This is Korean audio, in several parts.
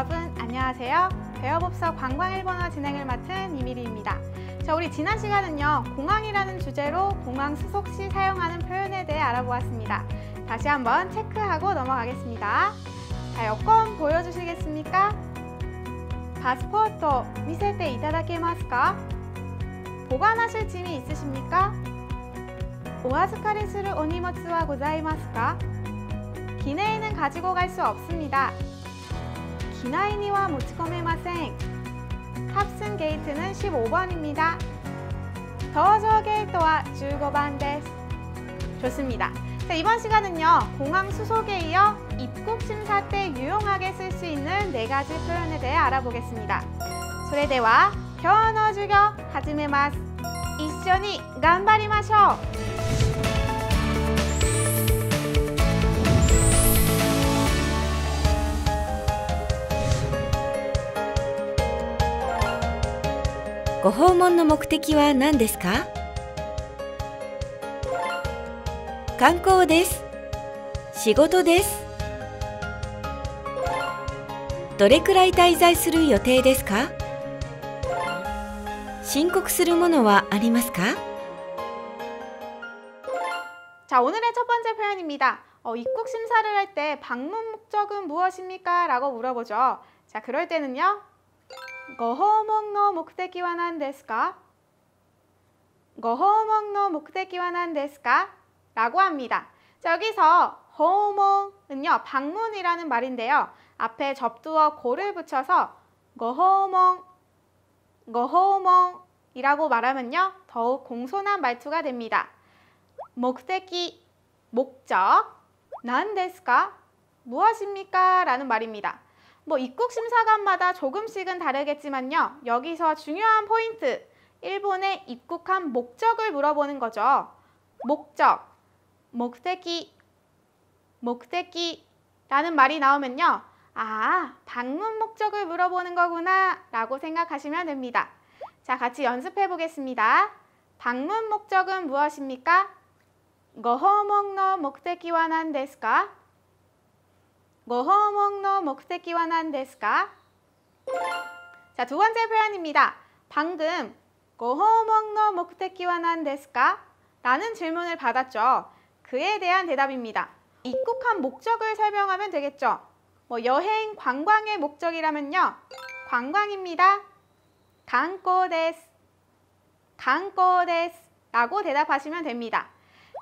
여러분 안녕하세요. 배워봅서 관광 일본어 진행을 맡은 이미리입니다. 자, 우리 지난 시간은요. 공항이라는 주제로 공항 수속 시 사용하는 표현에 대해 알아보았습니다. 다시 한번 체크하고 넘어가겠습니다. 자, 여권 보여주시겠습니까? 파스포토 미세테 이타다케마스까? 보관하실 짐이 있으십니까? 오하스카리する 오니모츠와 고자이마스까? 기내에는 가지고 갈 수 없습니다. 機内には持ち込めません 탑승 게이트는 15번입니다. 搭乗ゲートは15番です 좋습니다. 자, 이번 시간은요. 공항 수속에 이어 입국 심사 때 유용하게 쓸 수 있는 네 가지 표현에 대해 알아보겠습니다. それでは今日の授業始めます 一緒に頑張りましょう ご訪問の目的は何ですか観光です。仕事です。どれくらい滞在する予定ですか申告するものはありますか 자, 오늘의 첫 번째 표현입니다. 어, 입국 심사를 할 때 방문 목적은 무엇입니까? 라고 물어보죠. 자, 그럴 때는요. ご訪問の目的は何ですか?ご訪問の目的は何ですか? 라고 합니다. 자, 여기서 호몽은요. 방문이라는 말인데요. 앞에 접두어 고를 붙여서 ご訪問, ご訪問이라고 말하면요. 더욱 공손한 말투가 됩니다. 목적이 목적 난데스까 무엇입니까? 라는 말입니다. 뭐 입국 심사관마다 조금씩은 다르겠지만요. 여기서 중요한 포인트 일본에 입국한 목적을 물어보는 거죠. 목적 목적이 목적이 라는 말이 나오면요. 아, 방문 목적을 물어보는 거구나 라고 생각하시면 됩니다. 자, 같이 연습해 보겠습니다. 방문 목적은 무엇입니까? ご訪問の目的は何ですか ご訪問の目的は何ですか 자, 두 번째 표현입니다. 방금 ご訪問の目的は何ですか? 라는 질문을 받았죠. 그에 대한 대답입니다. 입국한 목적을 설명하면 되겠죠. 뭐 여행, 관광의 목적이라면요. 관광입니다. 관광 데스. 관광 데스. 라고 대답하시면 됩니다.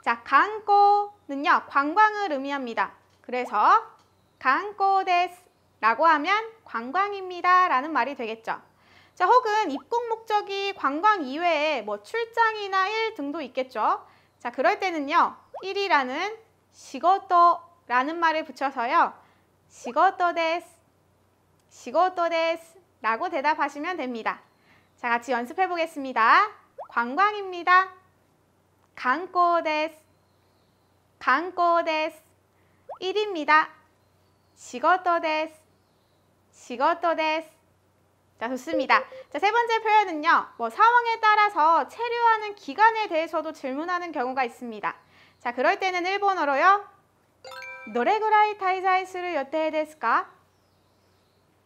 자, 관광은요. 관광을 의미합니다. 그래서 観光です 라고 하면 관광입니다 라는 말이 되겠죠. 자, 혹은 입국 목적이 관광 이외에 뭐 출장이나 일 등도 있겠죠. 자, 그럴 때는요. 일이라는 仕事라는 말을 붙여서요. 仕事です, 仕事です 라고 대답하시면 됩니다. 자, 같이 연습해 보겠습니다. 관광입니다. 観光です, 観光です, 일입니다. 시고토 데스, 시고토 데스. 자, 좋습니다. 자, 세 번째 표현은요. 뭐 상황에 따라서 체류하는 기간에 대해서도 질문하는 경우가 있습니다. 자, 그럴 때는 일본어로요. どれぐらい滞在する予定ですか?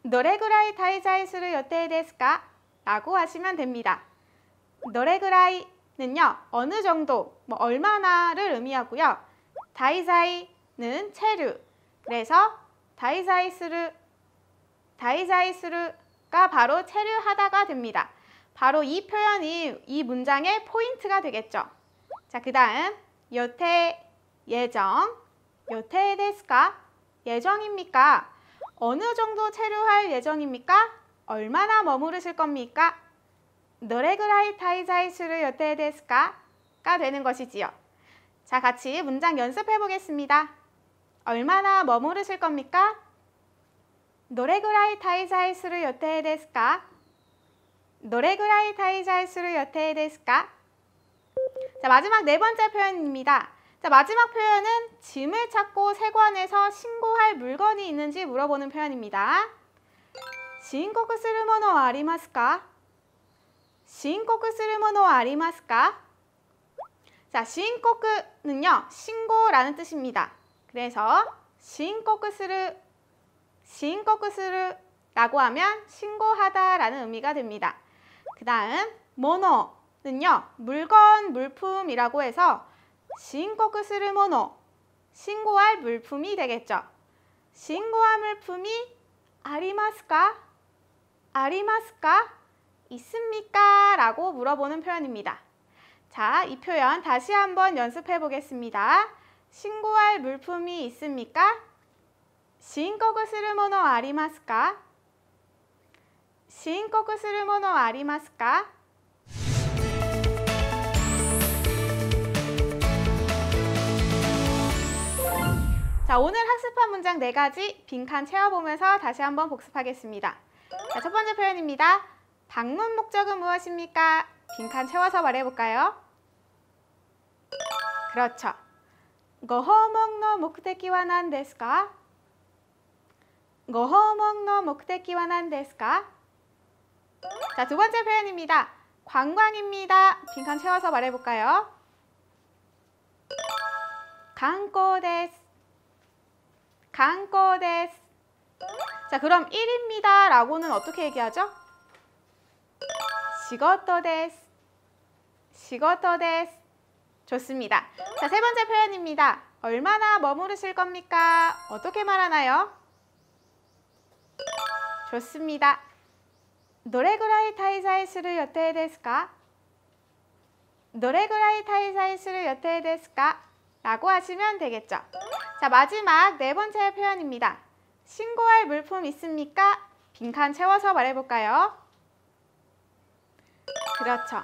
どれぐらい滞在する予定ですか? 라고 하시면 됩니다. どれぐらい는요. 어느 정도, 뭐 얼마나를 의미하고요. 다이자이는 체류. 그래서 다이사이스르 다이사이스르가 바로 체류하다가 됩니다. 바로 이 표현이 이 문장의 포인트가 되겠죠. 자, 그 다음 여태 예정 여태 데스까 예정입니까? 어느 정도 체류할 예정입니까? 얼마나 머무르실 겁니까? 노래그라이 타이자이스를 여태 데스까가 되는 것이지요. 자, 같이 문장 연습해 보겠습니다. 얼마나 머무르실 겁니까? どれくらい滞在する予定ですか? どれくらい滞在する 자, 마지막 네 번째 표현입니다. 자, 마지막 표현은 짐을 찾고 세관에서 신고할 물건이 있는지 물어보는 표현입니다. 신고쿠스르모노 아리마스까? 신고쿠스르모노 아리마스까? 자, 신고는요, 신고라는 뜻입니다. 그래서 신고스르, 신고스르 라고 하면 신고하다 라는 의미가 됩니다. 그 다음 모노는요 물건, 물품이라고 해서 신고쿠스를 모노 신고할 물품이 되겠죠. 신고할 물품이 아리마스까? 아리마스까? 있습니까? 라고 물어보는 표현입니다. 자, 이 표현 다시 한번 연습해 보겠습니다. 신고할 물품이 있습니까? 신고구 스르모노 아리마스까? 신고구 스르모노 아리마스까? 자, 오늘 학습한 문장 네가지 빈칸 채워보면서 다시 한번 복습하겠습니다. 자, 첫 번째 표현입니다. 방문 목적은 무엇입니까? 빈칸 채워서 말해볼까요? 그렇죠. ご訪問の目的は何ですか?ご訪問の目的は何ですか? 자, 두 번째 표현입니다. 관광입니다. 빈칸 채워서 말해볼까요? 観光です.観光です. 자, 그럼 1입니다. 라고는 어떻게 얘기하죠? 仕事です.仕事です. 좋습니다. 자, 세 번째 표현입니다. 얼마나 머무르실 겁니까? 어떻게 말하나요? 좋습니다. どれぐらい滞在する予定ですか?どれぐらい滞在する予定ですか? 라고 하시면 되겠죠. 자, 마지막 네 번째 표현입니다. 신고할 물품 있습니까? 빈칸 채워서 말해볼까요? 그렇죠.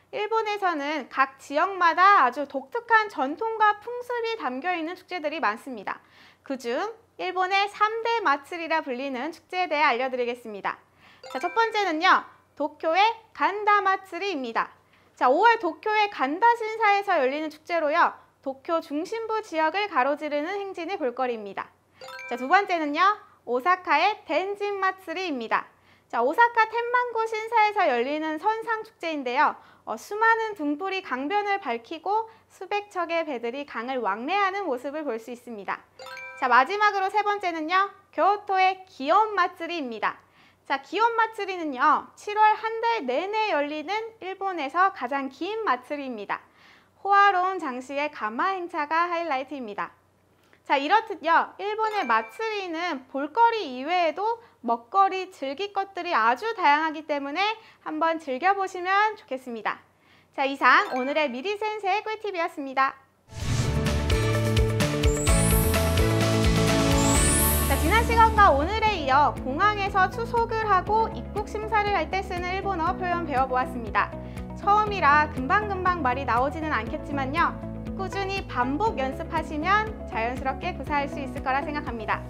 일본에서는 각 지역마다 아주 독특한 전통과 풍습이 담겨 있는 축제들이 많습니다. 그중 일본의 3대 마츠리라 불리는 축제에 대해 알려드리겠습니다. 자, 첫 번째는요. 도쿄의 간다 마츠리입니다. 자, 5월 도쿄의 간다 신사에서 열리는 축제로요. 도쿄 중심부 지역을 가로지르는 행진의 볼거리입니다. 자, 두 번째는요. 오사카의 덴진 마츠리입니다. 자, 오사카 텐만구 신사에서 열리는 선상 축제인데요. 어, 수많은 등불이 강변을 밝히고 수백 척의 배들이 강을 왕래하는 모습을 볼 수 있습니다. 자, 마지막으로 세 번째는요. 교토의 기온 마츠리입니다. 자, 기온 마츠리는요. 7월 한 달 내내 열리는 일본에서 가장 긴 마츠리입니다. 호화로운 장식의 가마 행차가 하이라이트입니다. 자, 이렇듯요. 일본의 마츠리는 볼거리 이외에도 먹거리, 즐길 것들이 아주 다양하기 때문에 한번 즐겨보시면 좋겠습니다. 자, 이상 오늘의 미리센세의 꿀팁이었습니다. 자, 지난 시간과 오늘에 이어 공항에서 추속을 하고 입국 심사를 할 때 쓰는 일본어 표현 배워보았습니다. 처음이라 금방금방 말이 나오지는 않겠지만요. 꾸준히 반복 연습하시면 자연스럽게 구사할 수 있을 거라 생각합니다.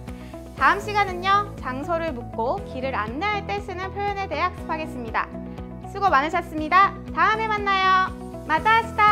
다음 시간은요. 장소를 묻고 길을 안내할 때 쓰는 표현에 대해 학습하겠습니다. 수고 많으셨습니다. 다음에 만나요. 마다시다